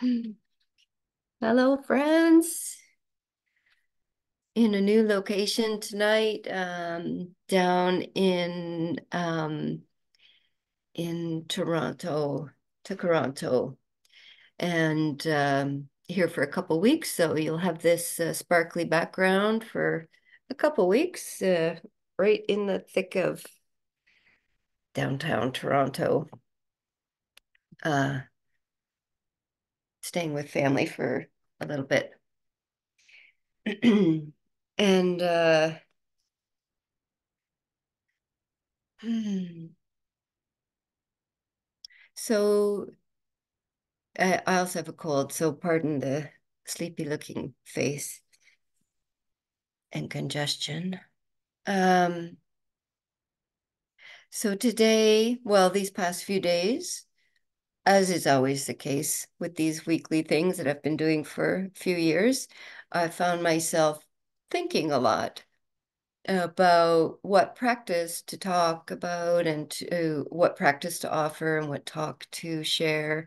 Hello, friends. In a new location tonight, um, down in um, in Toronto, to Toronto, and um, here for a couple weeks. So you'll have this uh, sparkly background for a couple weeks, uh, right in the thick of downtown Toronto. Uh, staying with family for a little bit. and uh so I, I also have a cold, so pardon the sleepy looking face and congestion. Um so today, well, these past few days, as is always the case with these weekly things that I've been doing for a few years, I found myself thinking a lot about what practice to talk about and to what practice to offer and what talk to share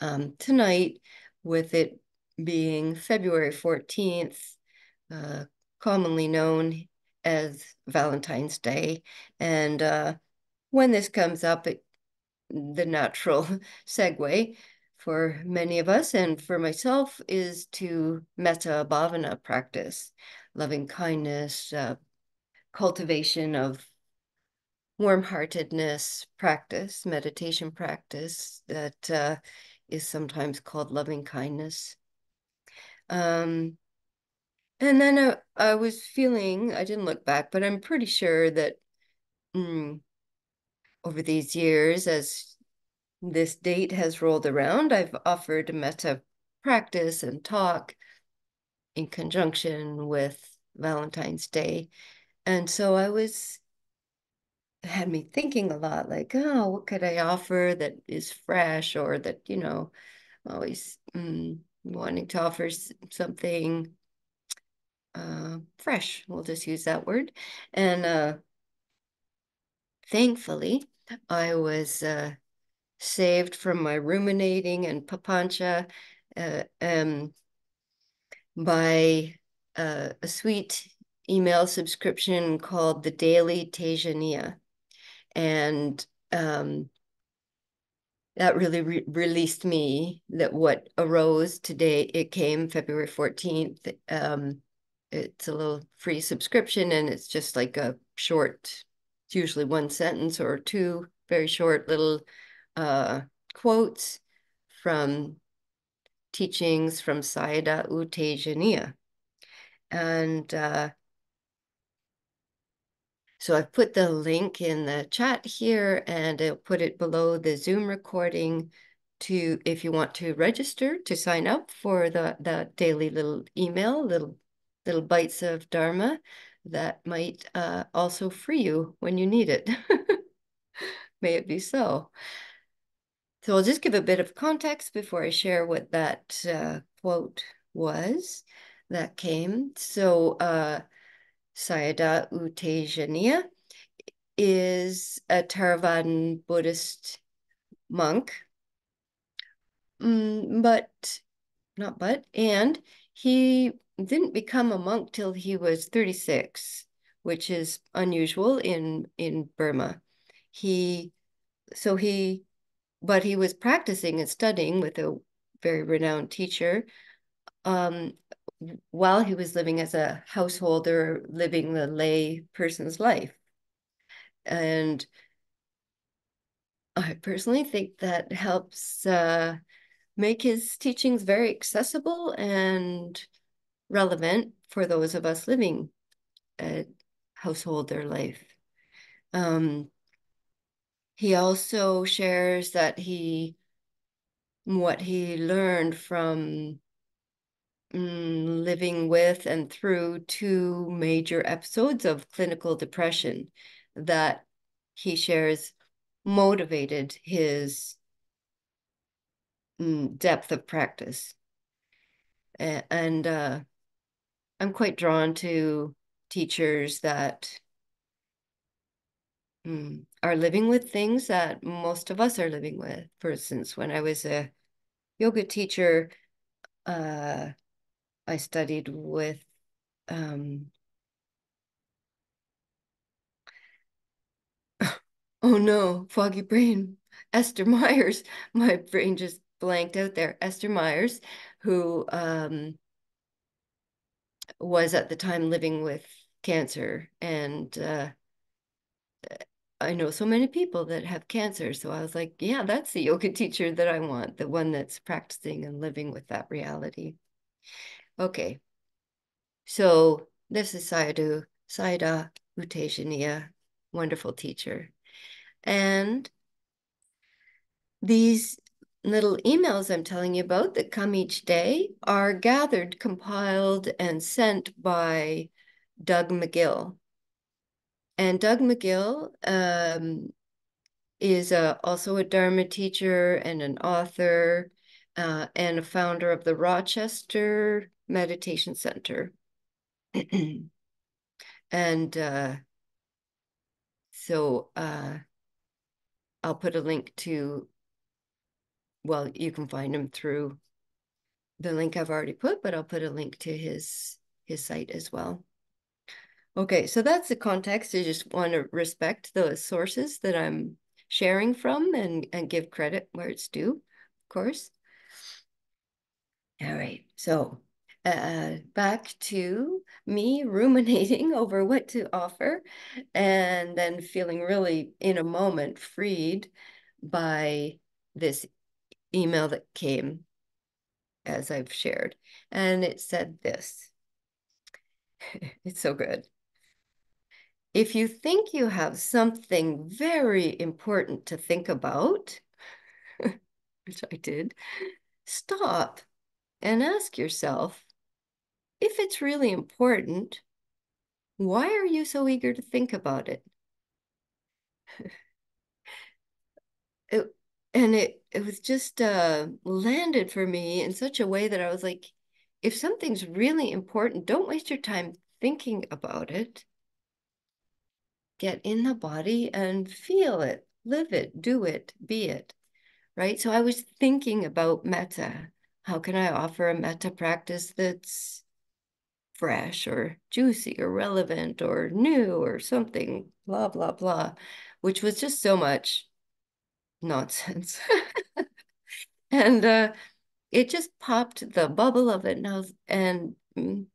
um, tonight with it being February 14th, uh, commonly known as Valentine's Day. And uh, when this comes up, it, the natural segue for many of us and for myself is to metta bhavana practice, loving kindness, uh, cultivation of warm-heartedness practice, meditation practice that uh, is sometimes called loving kindness. Um, and then I, I was feeling, I didn't look back, but I'm pretty sure that mm, over these years, as this date has rolled around, I've offered metta practice and talk in conjunction with Valentine's Day. And so I was had me thinking a lot like, oh, what could I offer that is fresh or that, you know, always mm, wanting to offer something uh, fresh. We'll just use that word. And uh, thankfully, I was uh, saved from my ruminating and papancha uh, um, by uh, a sweet email subscription called the Daily Tejaniya. And um, that really re released me that what arose today, it came February 14th. Um, it's a little free subscription and it's just like a short, it's usually one sentence or two very short little uh, quotes from teachings from Sayadaw U Tejaniya. And uh, so I've put the link in the chat here and I'll put it below the Zoom recording to if you want to register to sign up for the, the daily little email, little little bites of Dharma that might uh, also free you when you need it. May it be so. So I'll just give a bit of context before I share what that uh, quote was that came. So uh, Sayadaw U Tejaniya is a Theravadan Buddhist monk, mm, but not but, and he didn't become a monk till he was 36, which is unusual in, in Burma. He, so he, but he was practicing and studying with a very renowned teacher um, while he was living as a householder, living the lay person's life. And I personally think that helps uh, make his teachings very accessible and relevant for those of us living a householder life. Um, he also shares that he, what he learned from mm, living with and through two major episodes of clinical depression that he shares motivated his mm, depth of practice. And uh, I'm quite drawn to teachers that mm, are living with things that most of us are living with. For instance, when I was a yoga teacher uh, I studied with um, oh no, foggy brain. Esther Myers. My brain just blanked out there. Esther Myers, who um, was at the time living with cancer. And uh, I know so many people that have cancer. So I was like, yeah, that's the yoga teacher that I want, the one that's practicing and living with that reality. Okay. So this is Sayadaw, Sayadaw U wonderful teacher. And these little emails I'm telling you about that come each day are gathered, compiled, and sent by Doug McGill. And Doug McGill um, is a, also a Dharma teacher and an author uh, and a founder of the Rochester Meditation Center. and uh, so uh, I'll put a link to, well, you can find him through the link I've already put, but I'll put a link to his his site as well. Okay, so that's the context. I just want to respect the sources that I'm sharing from and, and give credit where it's due, of course. All right, so uh, back to me ruminating over what to offer and then feeling really in a moment freed by this email that came as I've shared. And it said this it's so good. If you think you have something very important to think about, which I did, stop and ask yourself if it's really important, why are you so eager to think about it? it and it it was just uh, landed for me in such a way that I was like, if something's really important, don't waste your time thinking about it. Get in the body and feel it, live it, do it, be it. Right. So I was thinking about metta. How can I offer a metta practice that's fresh or juicy or relevant or new or something, blah, blah, blah, which was just so much nonsense. and uh, it just popped the bubble of it and, and mm,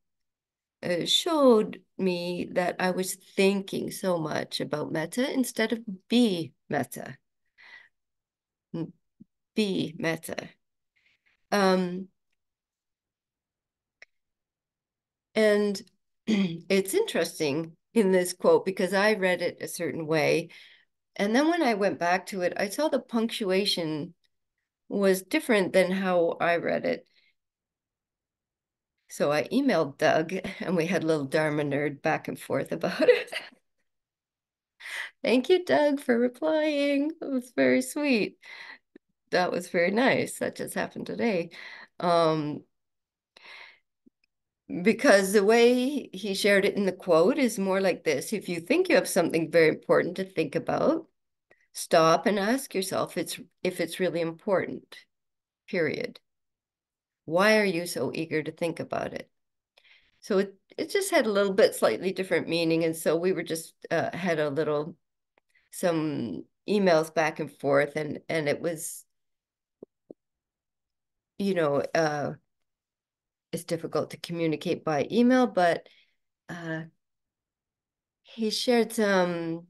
uh, showed me that I was thinking so much about metta instead of be metta. Mm, be metta. Um, And it's interesting in this quote because I read it a certain way. And then when I went back to it, I saw the punctuation was different than how I read it. So I emailed Doug and we had a little Dharma nerd back and forth about it. Thank you, Doug, for replying. It was very sweet. That was very nice. That just happened today. Um, because the way he shared it in the quote is more like this if you think you have something very important to think about stop and ask yourself it's if it's really important period. Why are you so eager to think about it? So it, it just had a little bit slightly different meaning and so we were just uh, had a little some emails back and forth and and it was you know uh it's difficult to communicate by email, but uh, he shared some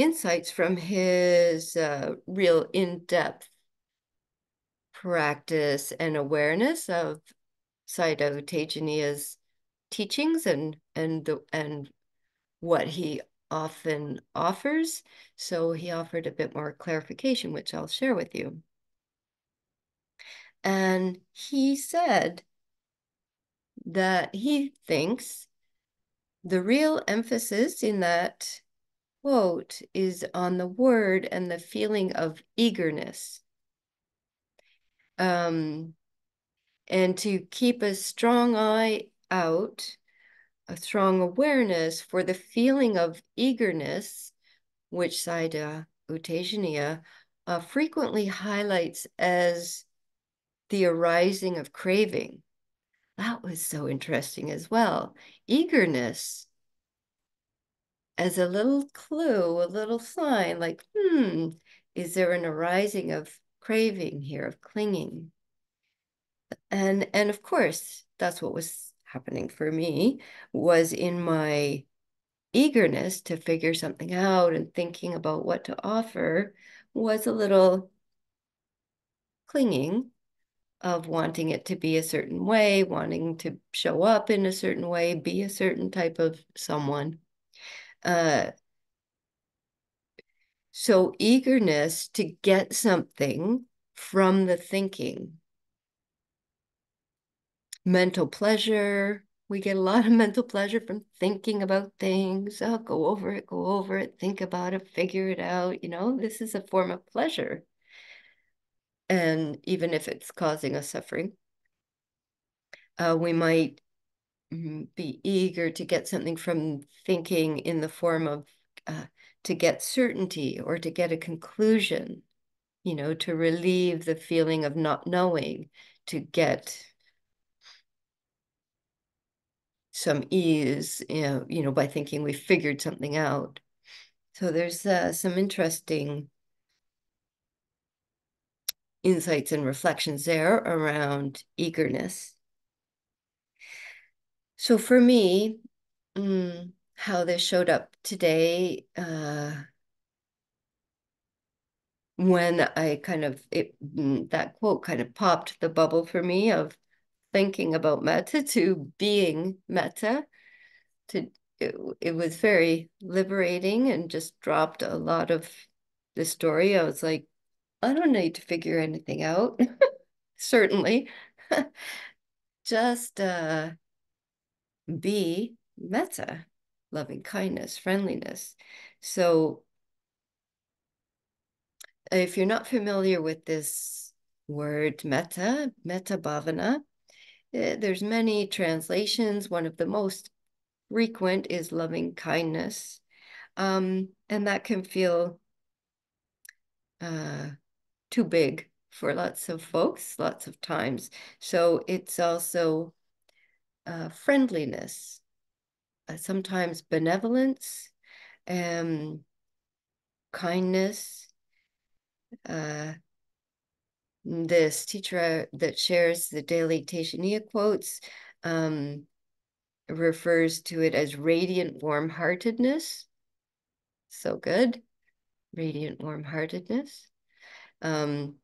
insights from his uh, real in-depth practice and awareness of Sayadaw Tejaniya's teachings and and the and what he often offers. So he offered a bit more clarification, which I'll share with you. And he said that he thinks the real emphasis in that quote is on the word and the feeling of eagerness. Um, and to keep a strong eye out, a strong awareness for the feeling of eagerness, which Sayadaw U Tejaniya uh, frequently highlights as the arising of craving. That was so interesting as well. Eagerness as a little clue, a little sign like, hmm, is there an arising of craving here, of clinging? And and of course, that's what was happening for me was in my eagerness to figure something out and thinking about what to offer was a little clinging of wanting it to be a certain way, wanting to show up in a certain way, be a certain type of someone. Uh, so eagerness to get something from the thinking. Mental pleasure. We get a lot of mental pleasure from thinking about things. Oh, go over it, go over it, think about it, figure it out. You know, this is a form of pleasure. And even if it's causing us suffering, uh, we might be eager to get something from thinking in the form of uh, to get certainty or to get a conclusion, you know, to relieve the feeling of not knowing, to get some ease, you know, you know by thinking we figured something out. So there's uh, some interesting insights and reflections there around eagerness. So for me, mm, how this showed up today, uh, when I kind of, it, mm, that quote kind of popped the bubble for me of thinking about metta to being metta. To it, it was very liberating and just dropped a lot of the story. I was like, I don't need to figure anything out. Certainly. just uh, be metta, loving kindness, friendliness. So if you're not familiar with this word metta, metta bhavana, eh, there's many translations. One of the most frequent is loving kindness. Um, and that can feel uh, too big for lots of folks, lots of times. So it's also uh, friendliness, uh, sometimes benevolence, um, kindness. Uh, this teacher that shares the daily Tejaniya quotes um, refers to it as radiant warm-heartedness. So good. Radiant warm-heartedness. Um,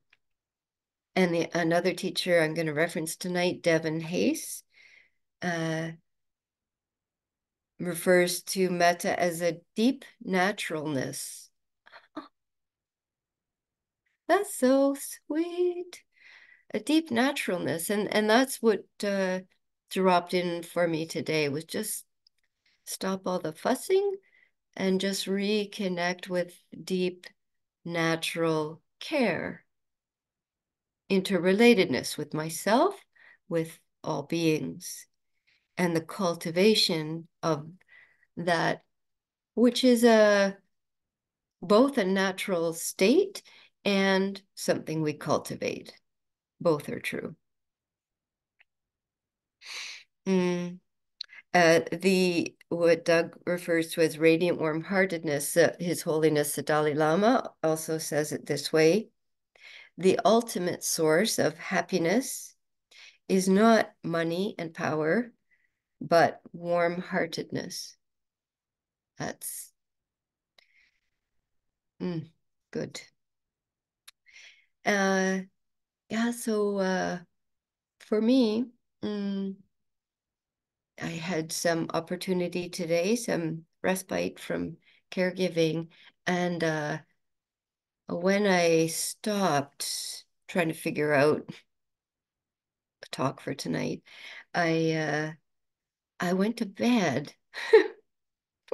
and the, another teacher I'm going to reference tonight, Devon Hase, uh, refers to metta as a deep naturalness. that's so sweet. A deep naturalness. And, and that's what uh, dropped in for me today was just stop all the fussing and just reconnect with deep natural care, interrelatedness with myself, with all beings, and the cultivation of that, which is a both a natural state and something we cultivate. Both are true. Mm. Uh, the what Doug refers to as radiant warm-heartedness, uh, His Holiness the Dalai Lama also says it this way: the ultimate source of happiness is not money and power, but warm-heartedness. That's mm, good. Uh, yeah. So uh, for me. Mm, I had some opportunity today, some respite from caregiving. And uh, when I stopped trying to figure out a talk for tonight, I uh, I went to bed. it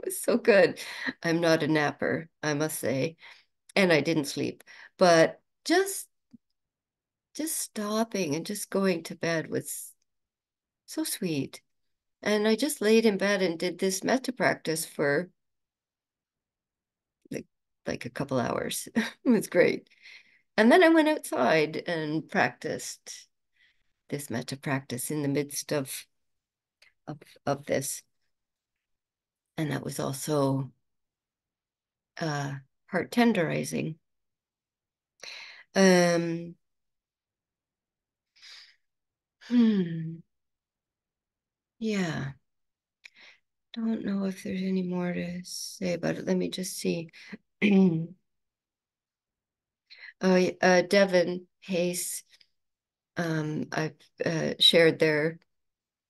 was so good. I'm not a napper, I must say, and I didn't sleep, but just just stopping and just going to bed was so sweet. And I just laid in bed and did this metta practice for like, like a couple hours. it was great. And then I went outside and practiced this metta practice in the midst of of of this. And that was also uh heart tenderizing. Um hmm. Yeah. Don't know if there's any more to say about it. Let me just see. oh, uh, Devon Hase, um, I've uh, shared their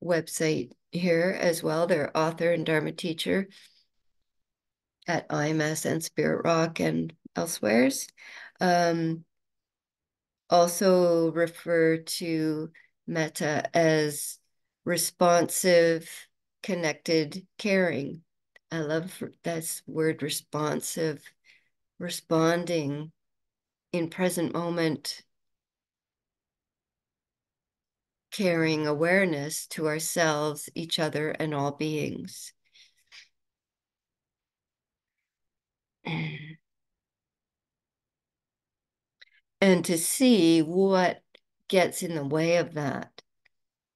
website here as well. Their author and Dharma teacher at IMS and Spirit Rock and elsewheres. Um, also refer to metta as responsive, connected, caring. I love that word responsive, responding in present moment, caring awareness to ourselves, each other, and all beings. and to see what gets in the way of that,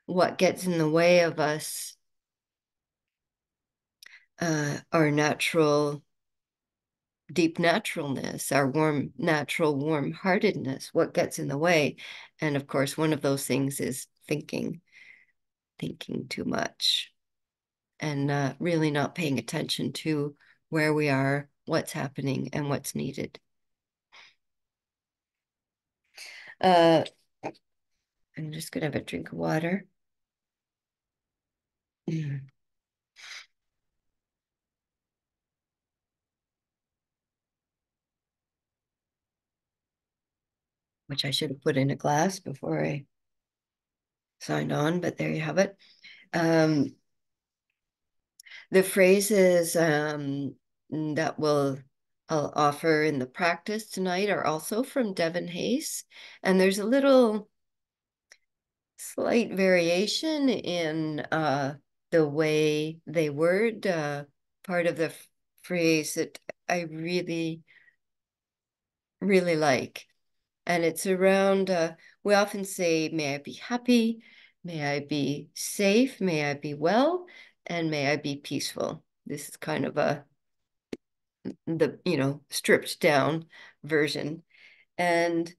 what gets in the way of us, uh, our natural, deep naturalness, our warm, natural warm heartedness, what gets in the way. And of course, one of those things is thinking, thinking too much, and uh, really not paying attention to where we are, what's happening, and what's needed. Uh, I'm just gonna have a drink of water. Which I should have put in a glass before I signed on, but there you have it. Um, the phrases um, that will I'll offer in the practice tonight are also from Devon Hase, and there's a little slight variation in uh, the way they word uh, part of the phrase that I really, really like. And it's around, uh, we often say, may I be happy, may I be safe, may I be well, and may I be peaceful. This is kind of a, the, you know, stripped down version. And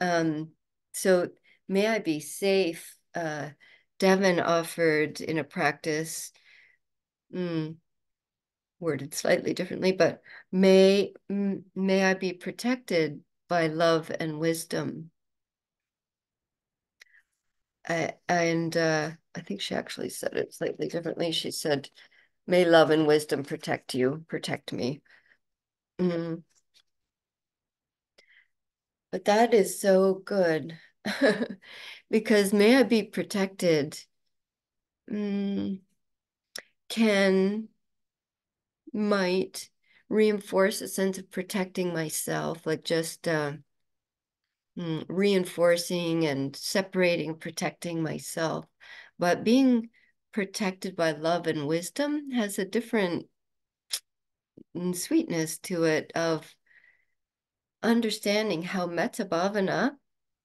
um, so may I be safe. Uh, Devon offered in a practice, mm, worded slightly differently, but may may I be protected by love and wisdom. I, and uh, I think she actually said it slightly differently. She said, "May love and wisdom protect you, protect me." Mm. But that is so good because may I be protected mm, can, might reinforce a sense of protecting myself, like just uh, reinforcing and separating, protecting myself. But being protected by love and wisdom has a different mm, sweetness to it of understanding how metta bhavana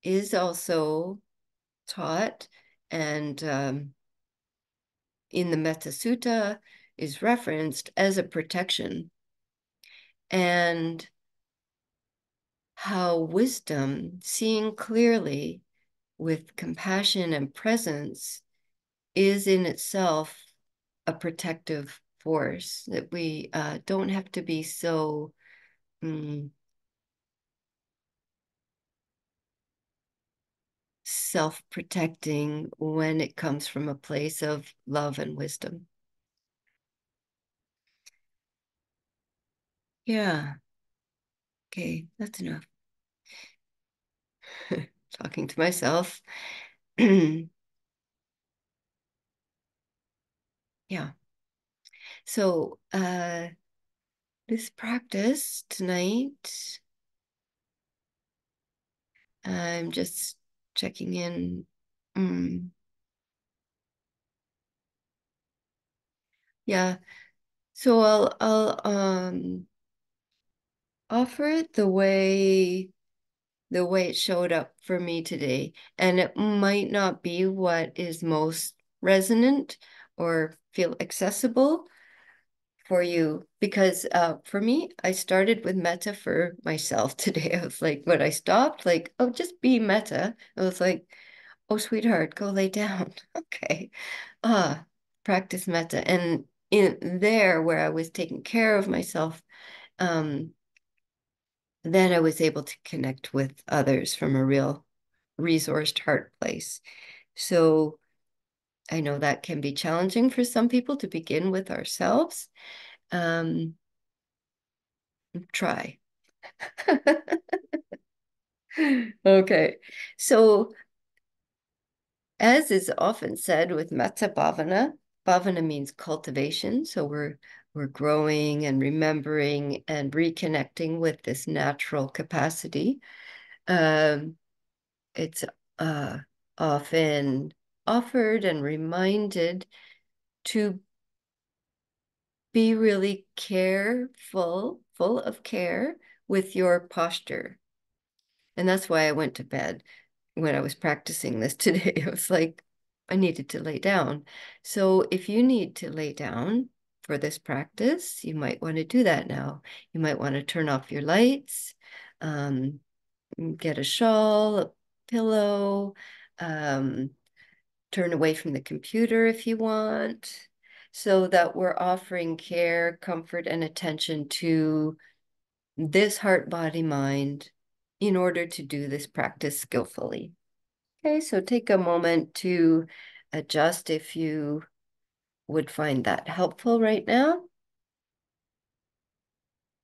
is also taught and um, in the Metta Sutta is referenced as a protection and how wisdom, seeing clearly with compassion and presence, is in itself a protective force, that we uh, don't have to be so um, self protecting when it comes from a place of love and wisdom. Yeah. Okay, that's enough. Talking to myself. yeah. So, uh, this practice tonight, I'm just checking in. Mm. Yeah. So I'll I'll um offer it the way the way it showed up for me today. And it might not be what is most resonant or feel accessible for you because uh, for me, I started with metta for myself today. I was like, when I stopped, like, oh, just be metta I was like, oh, sweetheart, go lay down. okay. Ah, practice metta And in there where I was taking care of myself, um, then I was able to connect with others from a real resourced heart place. So I know that can be challenging for some people to begin with ourselves. Um, try. okay. So, as is often said with Metta Bhavana, Bhavana means cultivation. So we're we're growing and remembering and reconnecting with this natural capacity. Um, it's uh, often offered and reminded to be really careful, full of care with your posture. And that's why I went to bed when I was practicing this today. It was like I needed to lay down. So if you need to lay down for this practice, you might want to do that now. You might want to turn off your lights, um, get a shawl, a pillow, um, turn away from the computer if you want, so that we're offering care, comfort, and attention to this heart, body, mind in order to do this practice skillfully. Okay, so take a moment to adjust if you would find that helpful right now.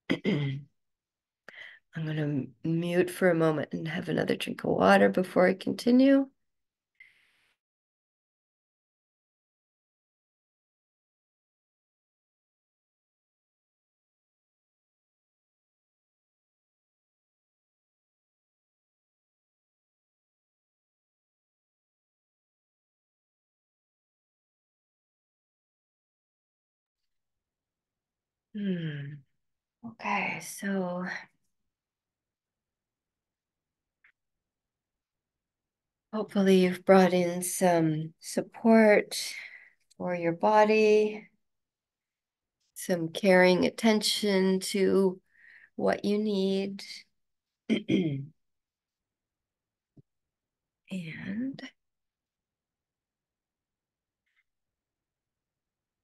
I'm going to mute for a moment and have another drink of water before I continue. Hmm. Okay, so hopefully you've brought in some support for your body, some caring attention to what you need. and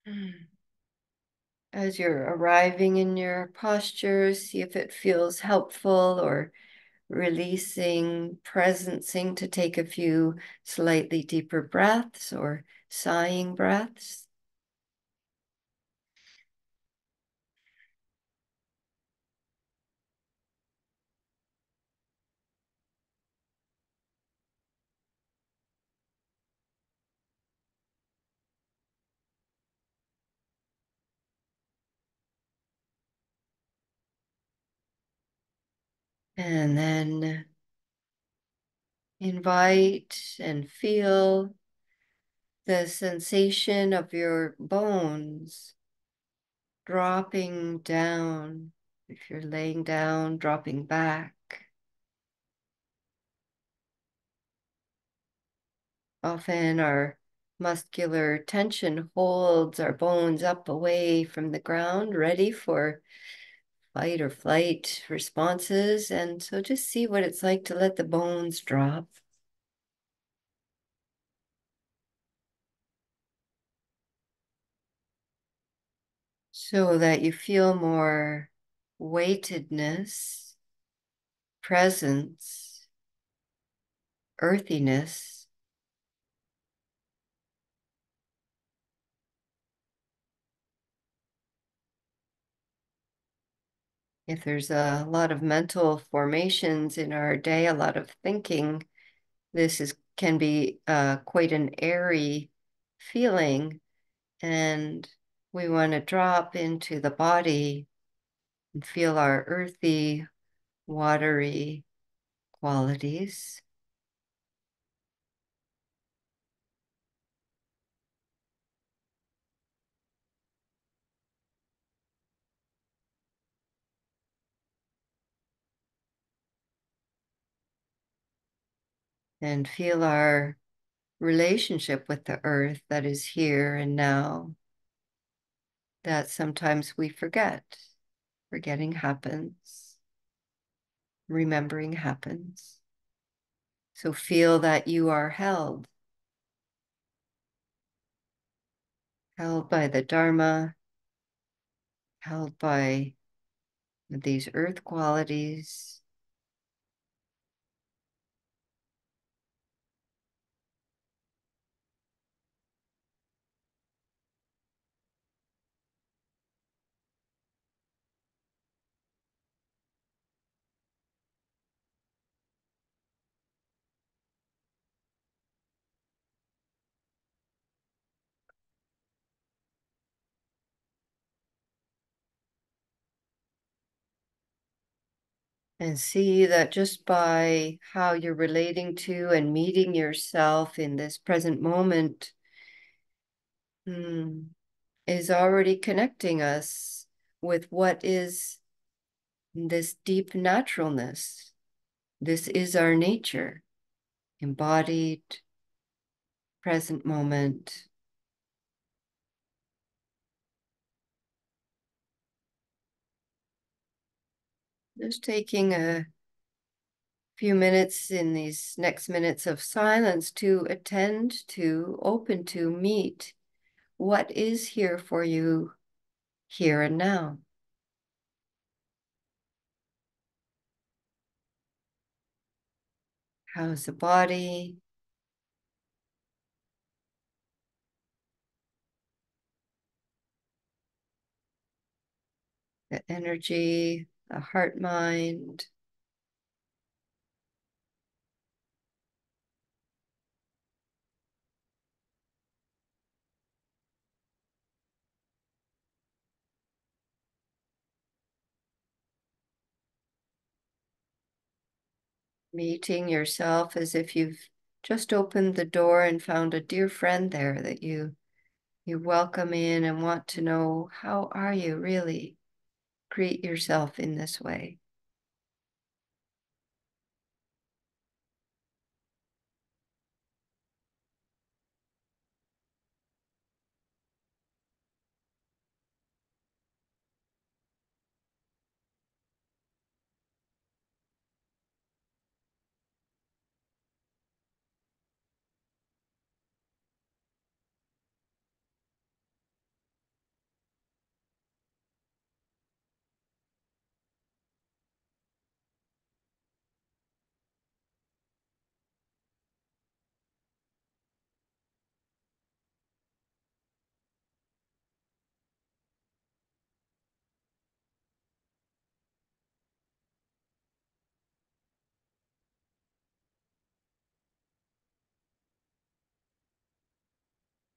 hmm, as you're arriving in your posture, see if it feels helpful or releasing, presencing to take a few slightly deeper breaths or sighing breaths. And then invite and feel the sensation of your bones dropping down. If you're laying down, dropping back. Often our muscular tension holds our bones up away from the ground, ready for fight or flight responses. And so just see what it's like to let the bones drop. So that you feel more weightedness, presence, earthiness. If there's a lot of mental formations in our day, a lot of thinking, this is can be uh, quite an airy feeling. And we want to drop into the body and feel our earthy, watery qualities. And feel our relationship with the earth that is here and now that sometimes we forget. Forgetting happens, remembering happens. So feel that you are held, held by the Dharma, held by these earth qualities. And see that just by how you're relating to and meeting yourself in this present moment hmm, is already connecting us with what is this deep naturalness. This is our nature, embodied, present moment. Just taking a few minutes in these next minutes of silence to attend to, open to, meet what is here for you here and now. How's the body? The energy, the heart mind. Meeting yourself as if you've just opened the door and found a dear friend there that you you welcome in and want to know how are you really greet yourself in this way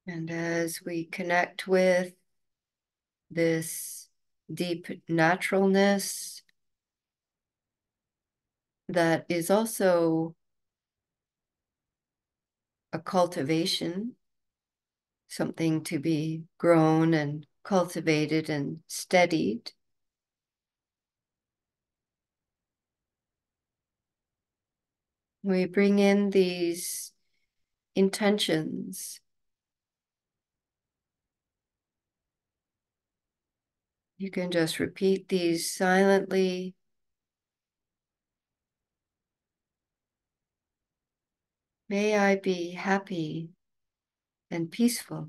and as we connect with this deep naturalness that is also a cultivation, something to be grown and cultivated and steadied. We bring in these intentions. You can just repeat these silently. May I be happy and peaceful.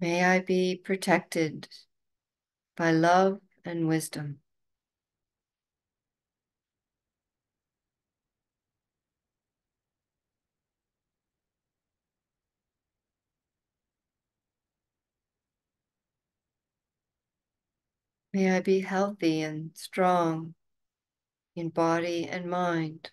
May I be protected by love and wisdom. May I be healthy and strong in body and mind.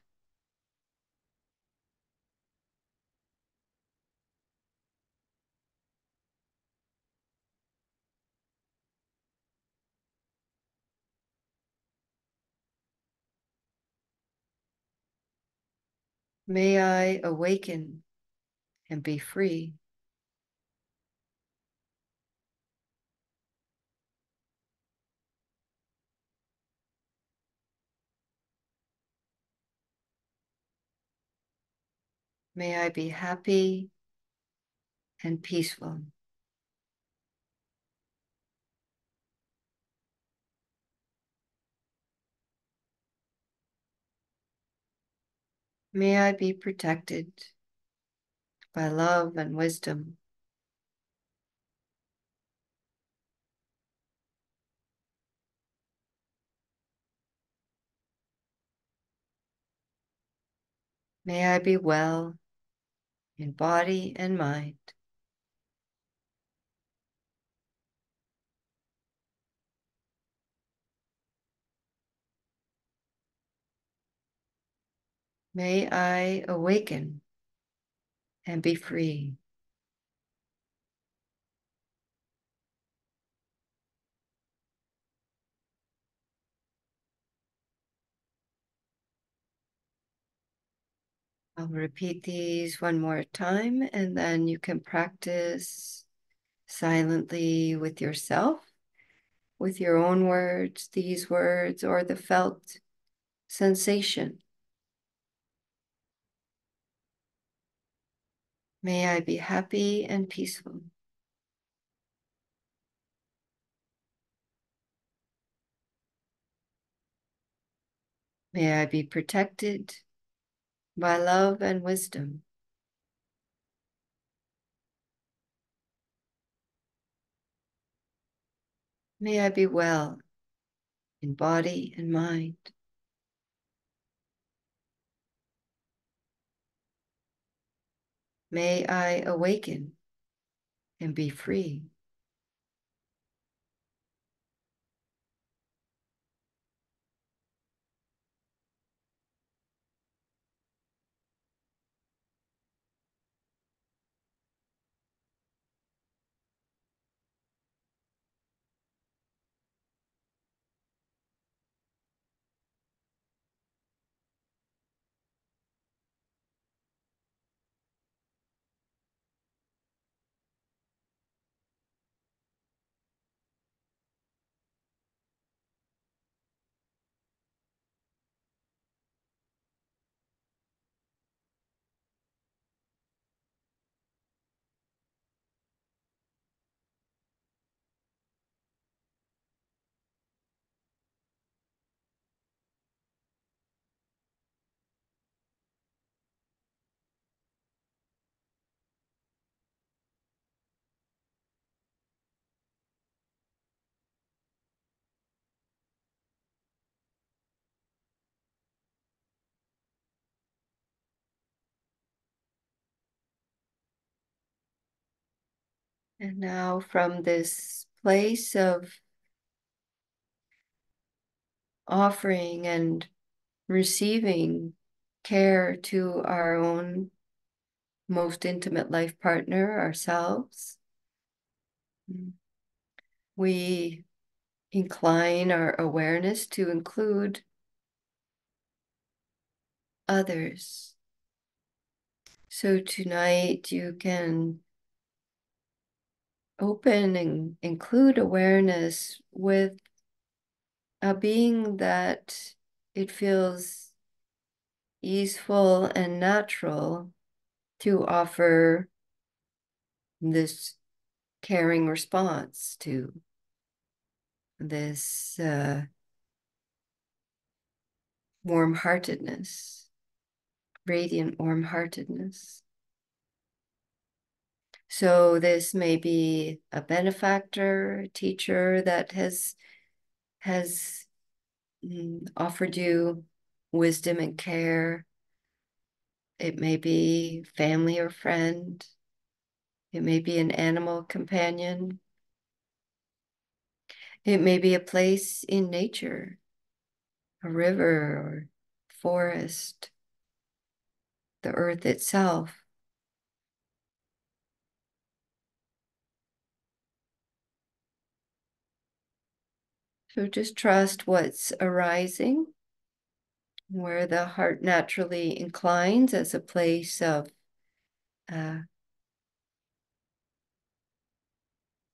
May I awaken and be free. May I be happy and peaceful. May I be protected by love and wisdom. May I be well in body and mind. May I awaken and be free. I'll repeat these one more time and then you can practice silently with yourself, with your own words, these words, or the felt sensation. May I be happy and peaceful. May I be protected by love and wisdom. May I be well in body and mind. May I awaken and be free. And now from this place of offering and receiving care to our own most intimate life partner, ourselves, mm, we incline our awareness to include others. So tonight you can open and include awareness with a being that it feels easeful and natural to offer this caring response to this uh, warm heartedness, radiant warm heartedness. So this may be a benefactor, teacher that has has mm, offered you wisdom and care. It may be family or friend. It may be an animal companion. It may be a place in nature, a river or forest, the earth itself. So just trust what's arising, where the heart naturally inclines as a place of uh,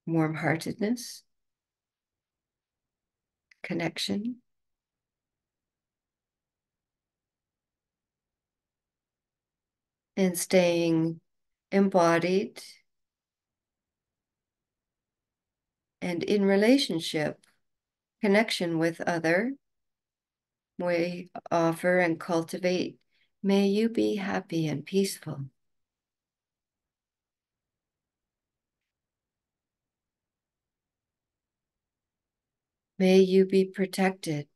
warm heartedness, connection. And staying embodied and in relationship connection with other, we offer and cultivate. May you be happy and peaceful. May you be protected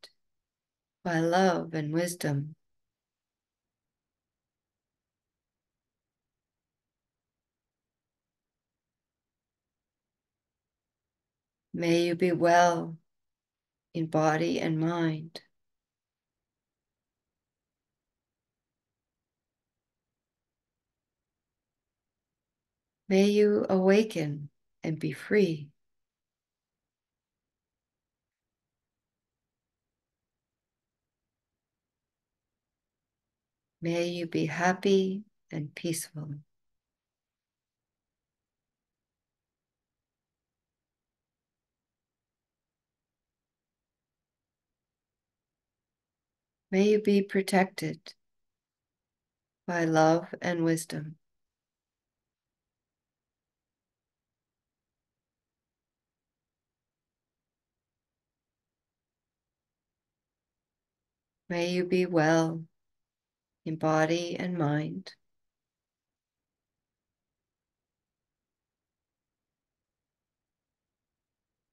by love and wisdom. May you be well in body and mind. May you awaken and be free. May you be happy and peaceful. May you be protected by love and wisdom. May you be well in body and mind.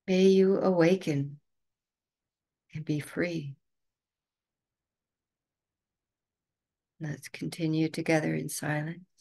May you awaken and be free. Let's continue together in silence.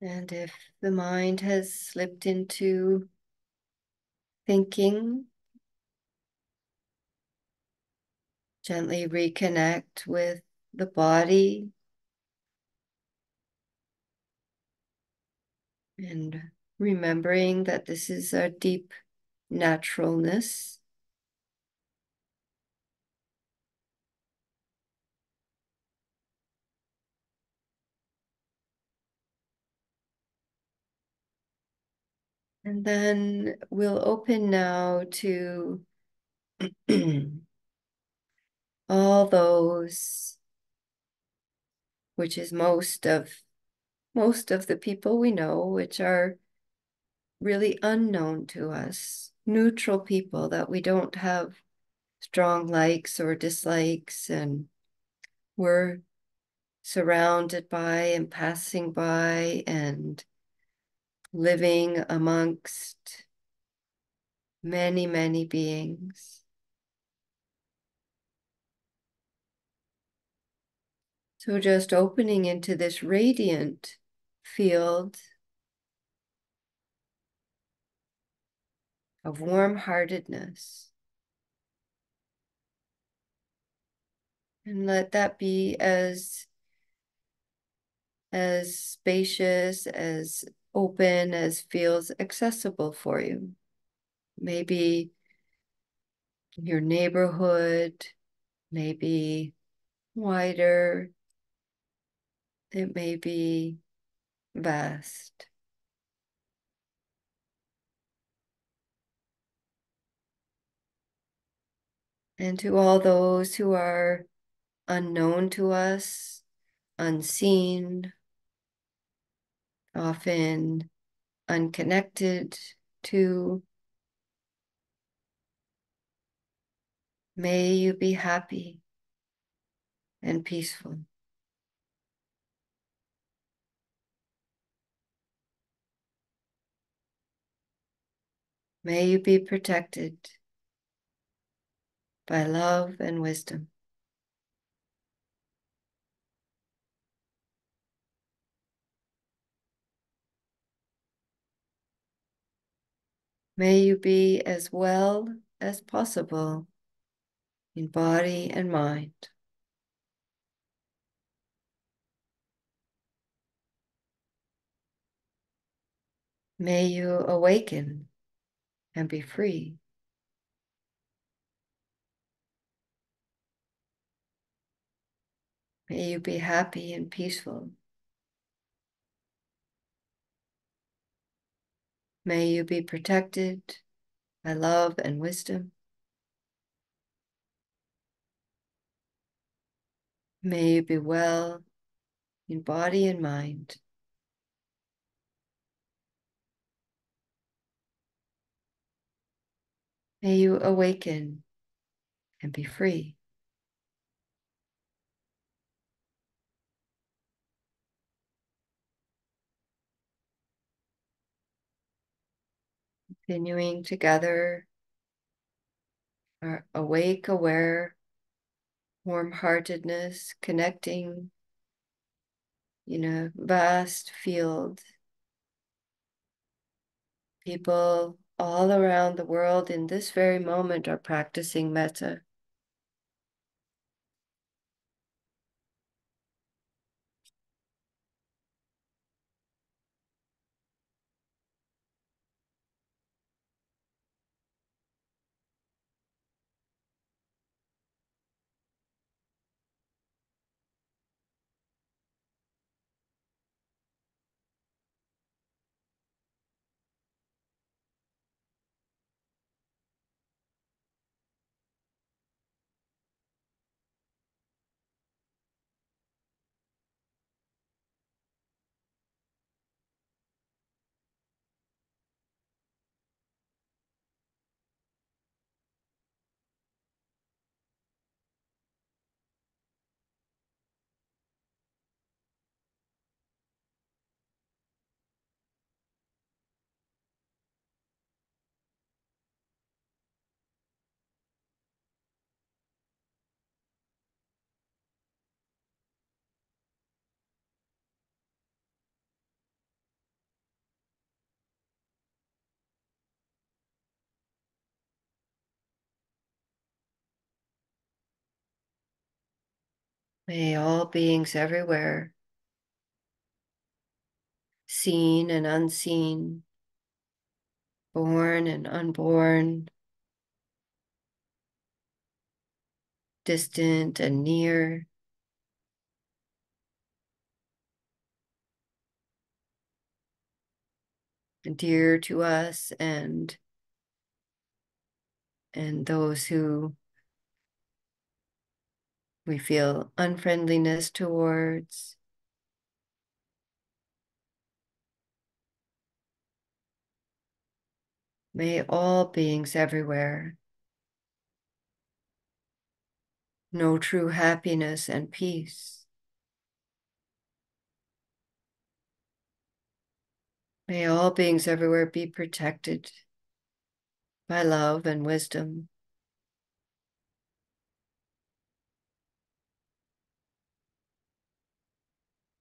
And if the mind has slipped into thinking, gently reconnect with the body and remembering that this is our deep naturalness. And then we'll open now to all those, which is most of most of the people we know, which are really unknown to us, neutral people that we don't have strong likes or dislikes, and we're surrounded by and passing by and living amongst many, many beings. So just opening into this radiant field of warm heartedness. And let that be as as spacious, as open as feels accessible for you. Maybe your neighborhood, maybe wider, it may be vast. And to all those who are unknown to us, unseen, often unconnected to, may you be happy and peaceful. May you be protected by love and wisdom. May you be as well as possible in body and mind. May you awaken and be free. May you be happy and peaceful. May you be protected by love and wisdom. May you be well in body and mind. May you awaken and be free. Continuing together, our awake, aware, warm heartedness, connecting in a vast field. People all around the world in this very moment are practicing metta. May all beings everywhere, seen and unseen, born and unborn, distant and near, dear to us and and those who we feel unfriendliness towards. May all beings everywhere know true happiness and peace. May all beings everywhere be protected by love and wisdom.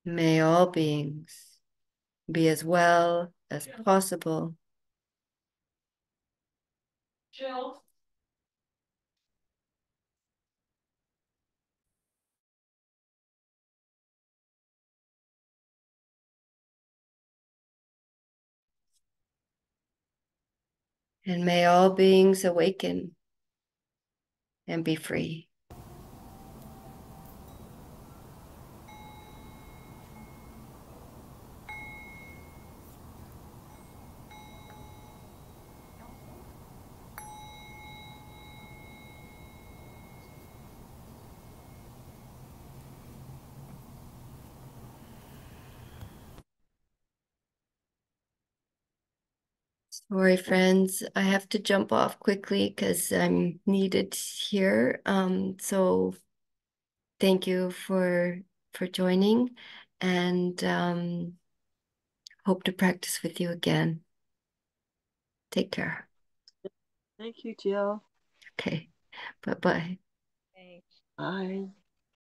May all beings be as well as possible. Jill. And may all beings awaken and be free. Sorry, friends. I have to jump off quickly because I'm needed here. Um, so thank you for for joining and um, hope to practice with you again. Take care. Thank you, Jill. Okay. Bye-bye. Thanks. Bye.